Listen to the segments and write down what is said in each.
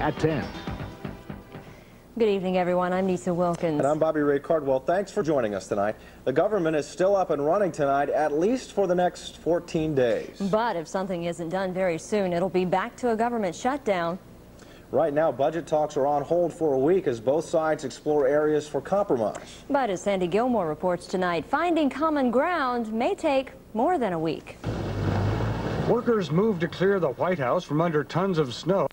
at 10. Good evening, everyone. I'm Neysa Wilkins. And I'm Bobby Ray Cardwell. Thanks for joining us tonight. The government is still up and running tonight, at least for the next 14 days. But if something isn't done very soon, it'll be back to a government shutdown. Right now, budget talks are on hold for a week as both sides explore areas for compromise. But as Sandy Gilmore reports tonight, finding common ground may take more than a week. Workers move to clear the White House from under tons of snow.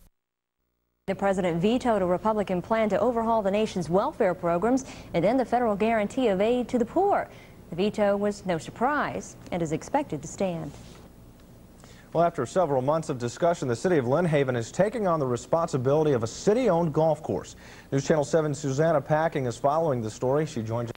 The president vetoed a Republican plan to overhaul the nation's welfare programs and end the federal guarantee of aid to the poor. The veto was no surprise and is expected to stand. Well, after several months of discussion, the city of Lynn Haven is taking on the responsibility of a city-owned golf course. News Channel 7 Susanna Packing is following the story. She joins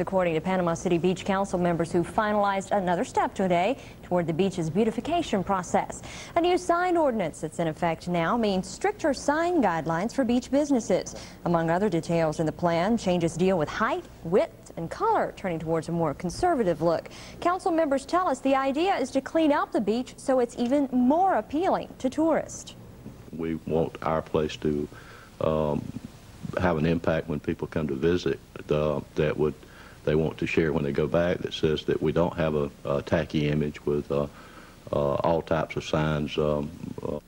according to Panama City Beach Council members who finalized another step today toward the beach's beautification process. A new sign ordinance that's in effect now means stricter sign guidelines for beach businesses. Among other details in the plan, changes deal with height, width, and color, turning towards a more conservative look. Council members tell us the idea is to clean up the beach so it's even more appealing to tourists. We want our place to um, have an impact when people come to visit uh, that would they want to share when they go back that says that we don't have a, a tacky image with uh, uh, all types of signs. Um, uh.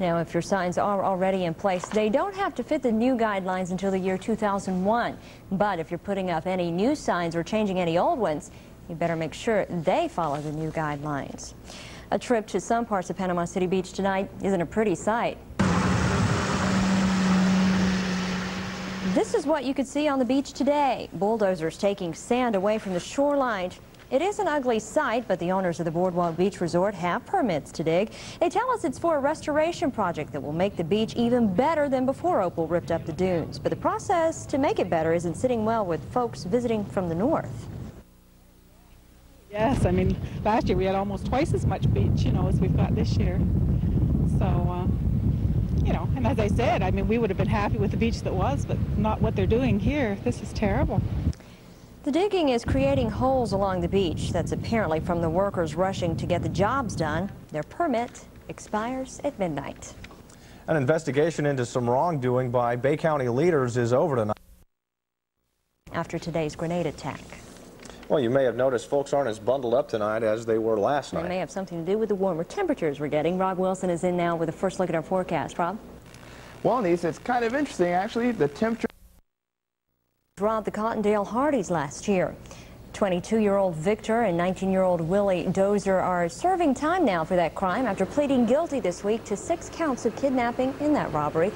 now, if your signs are already in place, they don't have to fit the new guidelines until the year 2001. But if you're putting up any new signs or changing any old ones, you better make sure they follow the new guidelines. A trip to some parts of Panama City Beach tonight isn't a pretty sight. This is what you could see on the beach today. Bulldozers taking sand away from the shoreline. It is an ugly sight, but the owners of the Boardwalk Beach Resort have permits to dig. They tell us it's for a restoration project that will make the beach even better than before Opal ripped up the dunes. But the process to make it better isn't sitting well with folks visiting from the north. Yes, I mean, last year we had almost twice as much beach, you know, as we've got this year. So, uh, you know, and as I said, I mean, we would have been happy with the beach that was, but not what they're doing here. This is terrible. The digging is creating holes along the beach. That's apparently from the workers rushing to get the jobs done. Their permit expires at midnight. An investigation into some wrongdoing by Bay County leaders is over tonight. After today's grenade attack. Well, you may have noticed folks aren't as bundled up tonight as they were last night. It may have something to do with the warmer temperatures we're getting. Rob Wilson is in now with a first look at our forecast. Rob? Well, Neysa, it's kind of interesting, actually. The temperature robbed the Cottondale Hardys last year. 22-year-old Victor and 19-year-old Willie Dozer are serving time now for that crime after pleading guilty this week to six counts of kidnapping in that robbery.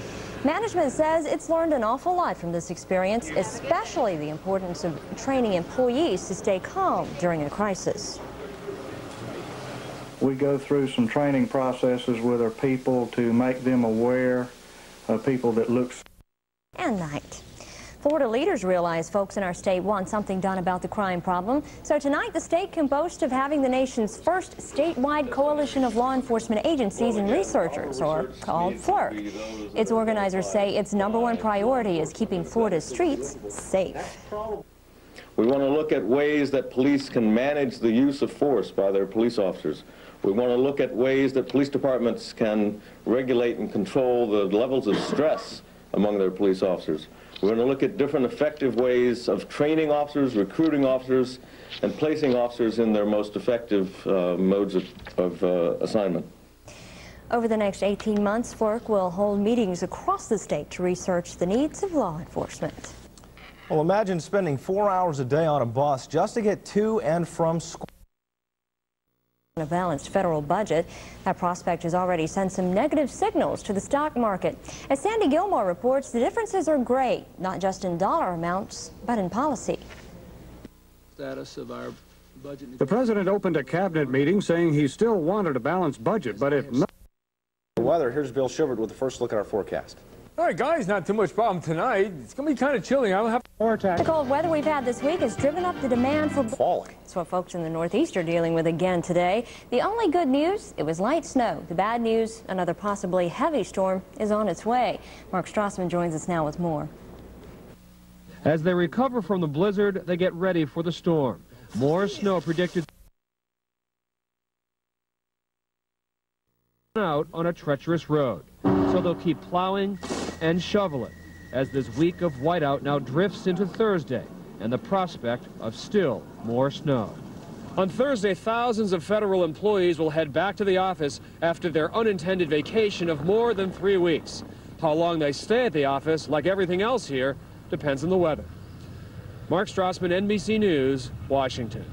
Management says it's learned an awful lot from this experience, especially the importance of training employees to stay calm during a crisis. We go through some training processes with our people to make them aware of people that look and night. Florida leaders realize folks in our state want something done about the crime problem. So tonight, the state can boast of having the nation's first statewide coalition of law enforcement agencies and researchers, or called FLIRC. Its organizers say its number one priority is keeping Florida's streets safe. We want to look at ways that police can manage the use of force by their police officers. We want to look at ways that police departments can regulate and control the levels of stress among their police officers. We're going to look at different effective ways of training officers, recruiting officers, and placing officers in their most effective uh, modes of, of uh, assignment. Over the next 18 months, FLIRC will hold meetings across the state to research the needs of law enforcement. Well, imagine spending four hours a day on a bus just to get to and from school a balanced federal budget. That prospect has already sent some negative signals to the stock market. As Sandy Gilmore reports, the differences are great, not just in dollar amounts, but in policy. Status of our budget. The president opened a cabinet meeting saying he still wanted a balanced budget, but if not... Weather, here's Bill Schubert with the first look at our forecast. All right, guys, not too much problem tonight. It's going to be kind of chilly. I'll have more attack. The cold weather we've had this week has driven up the demand for falling. That's what folks in the Northeast are dealing with again today. The only good news, it was light snow. The bad news, another possibly heavy storm is on its way. Mark Strassman joins us now with more. As they recover from the blizzard, they get ready for the storm. More snow predicted. out on a treacherous road. So they'll keep plowing and shovel it as this week of whiteout now drifts into Thursday and the prospect of still more snow. On Thursday, thousands of federal employees will head back to the office after their unintended vacation of more than three weeks. How long they stay at the office, like everything else here, depends on the weather. Mark Strassman, NBC News, Washington.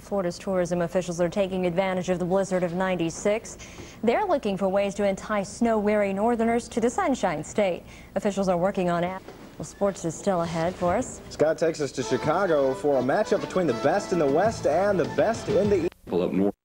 Florida's tourism officials are taking advantage of the blizzard of 96. They're looking for ways to entice snow-weary northerners to the Sunshine State. Officials are working on it. Well, sports is still ahead for us. Scott takes us to Chicago for a matchup between the best in the West and the best in the East. Up north.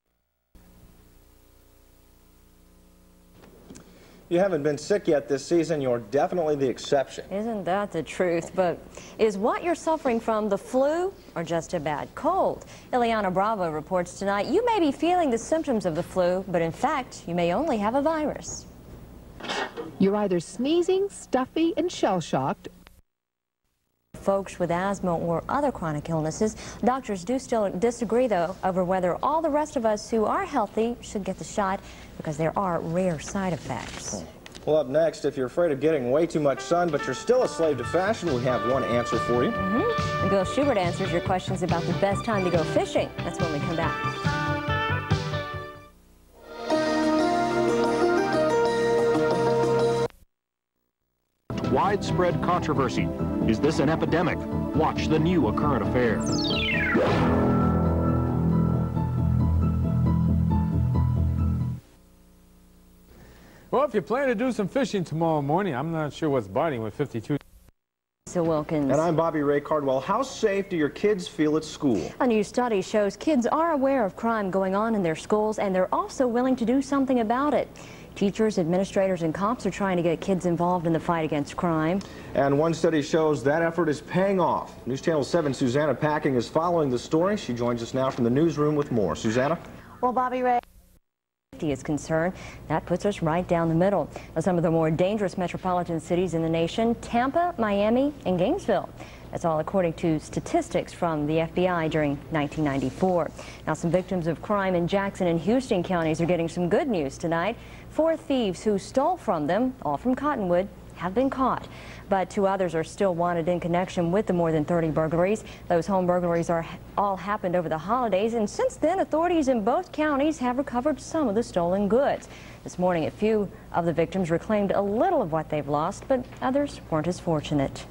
You haven't been sick yet this season. You're definitely the exception. Isn't that the truth? But is what you're suffering from the flu or just a bad cold? Ileana Bravo reports tonight you may be feeling the symptoms of the flu, but in fact, you may only have a virus. You're either sneezing, stuffy, and shell-shocked, folks with asthma or other chronic illnesses. Doctors do still disagree, though, over whether all the rest of us who are healthy should get the shot because there are rare side effects. Well, up next, if you're afraid of getting way too much sun, but you're still a slave to fashion, we have one answer for you. Mm -hmm. And Bill Schubert answers your questions about the best time to go fishing. That's when we come back. Widespread controversy is this an epidemic? Watch the new A Current Affair. Well, if you plan to do some fishing tomorrow morning, I'm not sure what's biting with 52. So Wilkins. And I'm Bobby Ray Cardwell. How safe do your kids feel at school? A new study shows kids are aware of crime going on in their schools, and they're also willing to do something about it. Teachers, administrators, and cops are trying to get kids involved in the fight against crime. And one study shows that effort is paying off. News Channel 7 Susanna Packing is following the story. She joins us now from the newsroom with more. Susanna? Well, Bobby Ray is concerned, that puts us right down the middle of some of the more dangerous metropolitan cities in the nation, Tampa, Miami, and Gainesville. That's all according to statistics from the FBI during 1994. Now, some victims of crime in Jackson and Houston counties are getting some good news tonight. Four thieves who stole from them, all from Cottonwood, have been caught. But two others are still wanted in connection with the more than 30 burglaries. Those home burglaries are all happened over the holidays, and since then, authorities in both counties have recovered some of the stolen goods. This morning, a few of the victims reclaimed a little of what they've lost, but others weren't as fortunate.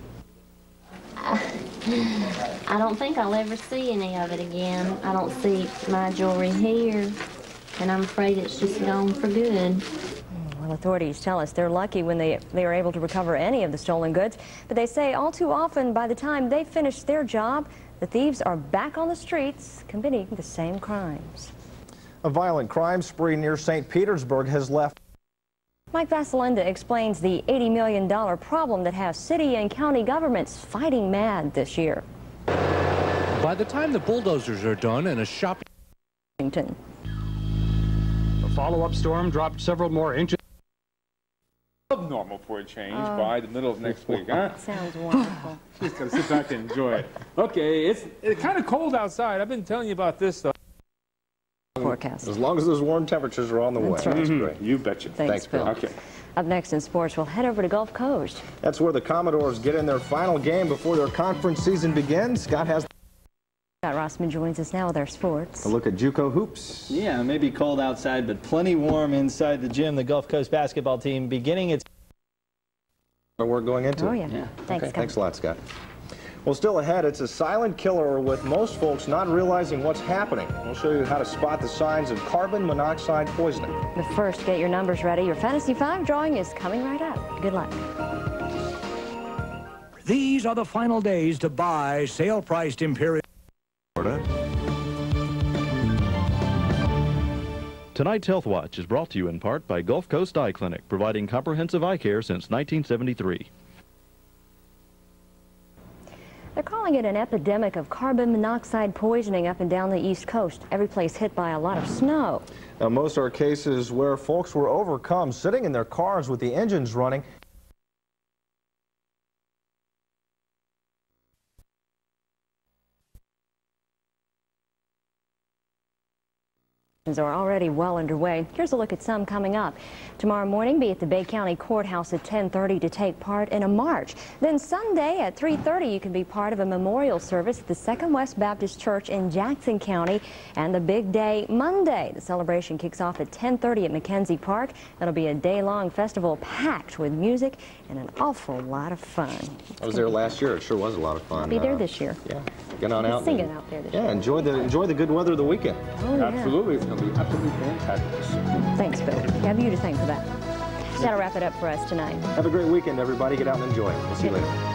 I don't think I'll ever see any of it again. I don't see my jewelry here, and I'm afraid it's just gone for good. Well, authorities tell us they're lucky when they, they are able to recover any of the stolen goods, but they say all too often by the time they finish their job, the thieves are back on the streets committing the same crimes. A violent crime spree near St. Petersburg has left Mike Vasalinda explains the $80 million problem that has city and county governments fighting mad this year. By the time the bulldozers are done and a shopping... The follow-up storm dropped several more inches. Normal for a change uh, by the middle of next week, huh? Sounds wonderful. Just gotta sit back and enjoy it. Okay, it's, it's kind of cold outside. I've been telling you about this, though forecast. As long as those warm temperatures are on the That's way. Right. That's great. You betcha. Thanks, Thanks Bill. Okay. Up next in sports, we'll head over to Gulf Coast. That's where the Commodores get in their final game before their conference season begins. Scott has. Scott Rossman joins us now with our sports. A look at JUCO hoops. Yeah, it may be cold outside, but plenty warm inside the gym. The Gulf Coast basketball team beginning its. We're going into. Oh yeah. yeah. Thanks. Okay. Thanks a lot, Scott. Well, still ahead, it's a silent killer with most folks not realizing what's happening. We'll show you how to spot the signs of carbon monoxide poisoning. But first, get your numbers ready. Your Fantasy 5 drawing is coming right up. Good luck. These are the final days to buy sale-priced Imperial. Florida. Tonight's Health Watch is brought to you in part by Gulf Coast Eye Clinic, providing comprehensive eye care since 1973. They're calling it an epidemic of carbon monoxide poisoning up and down the East Coast. Every place hit by a lot of snow. Now, most are cases where folks were overcome sitting in their cars with the engines running. Celebrations are already well underway. Here's a look at some coming up. Tomorrow morning, be at the Bay County Courthouse at 10:30 to take part in a march. Then Sunday at 3:30, you can be part of a memorial service at the Second West Baptist Church in Jackson County. And the big day Monday, the celebration kicks off at 10:30 at McKenzie Park. That'll be a day-long festival packed with music and an awful lot of fun. I was there last year. It sure was a lot of fun. I'll Be there Uh, this year. Yeah, get on Be out. singing and- out there this Yeah, enjoy the enjoy the good weather of the weekend. Oh, yeah. Absolutely, it's going to be absolutely fantastic. Thanks, Bill. We have you to thank for that. That'll wrap it up for us tonight. Have a great weekend, everybody. Get out and enjoy. We'll see you later.